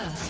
First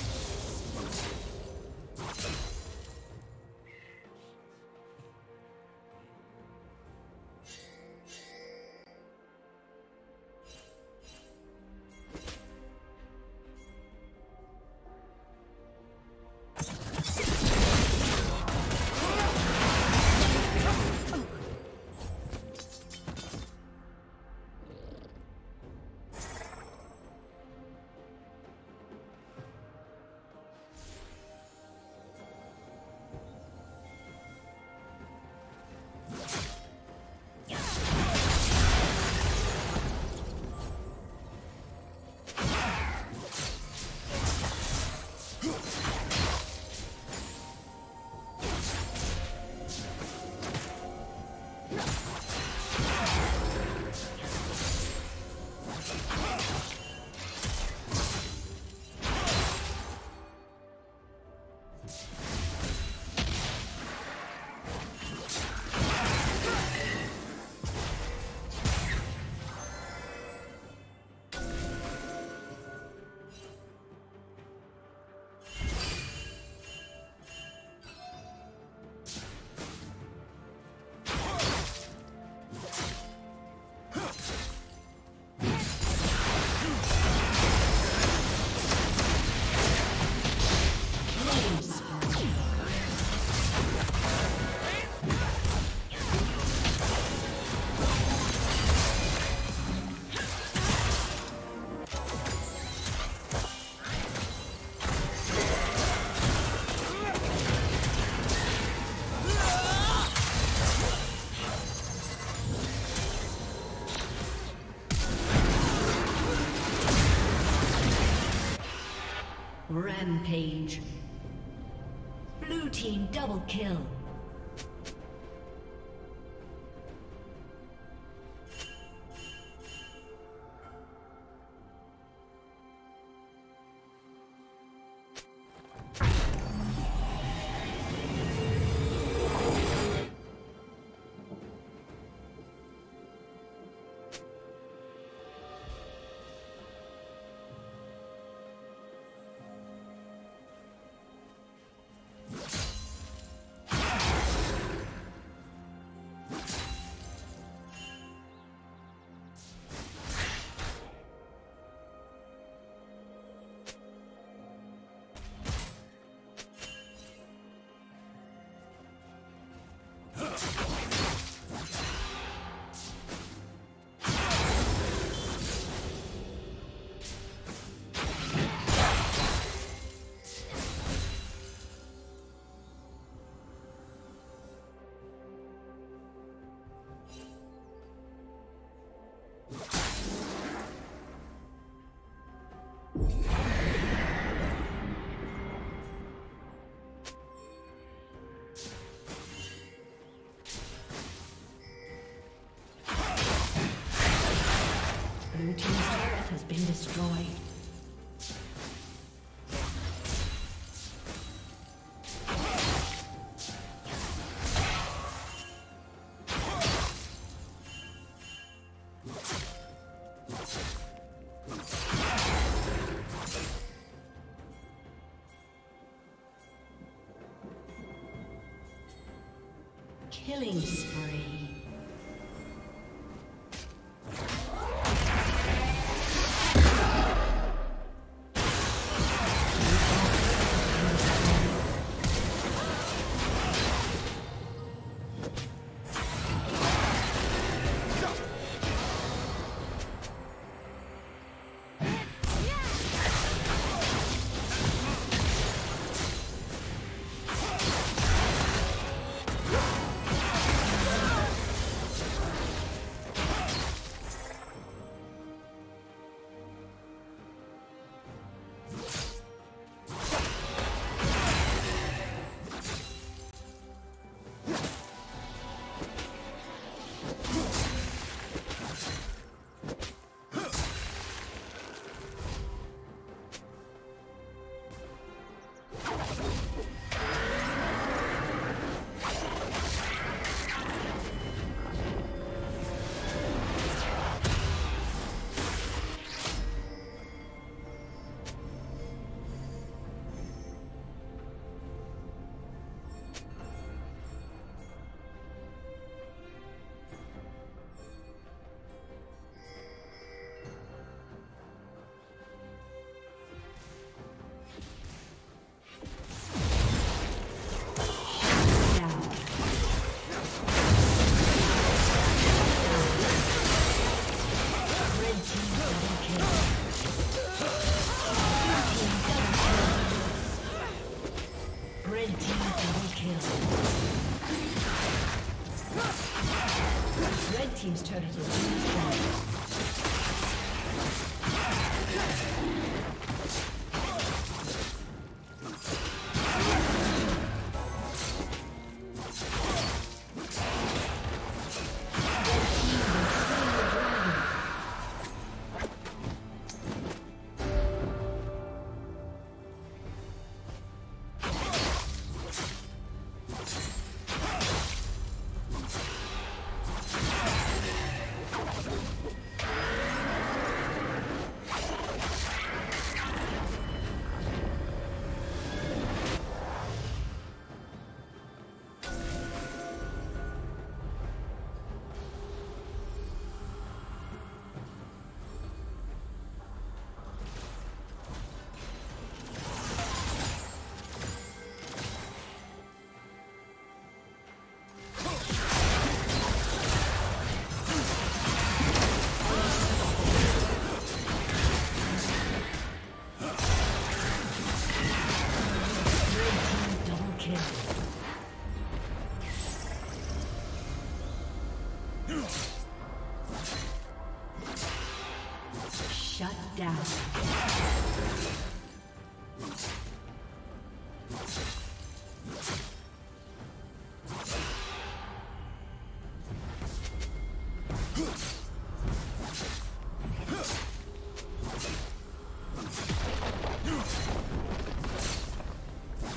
Double kill. Killing spree.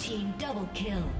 Team double kill.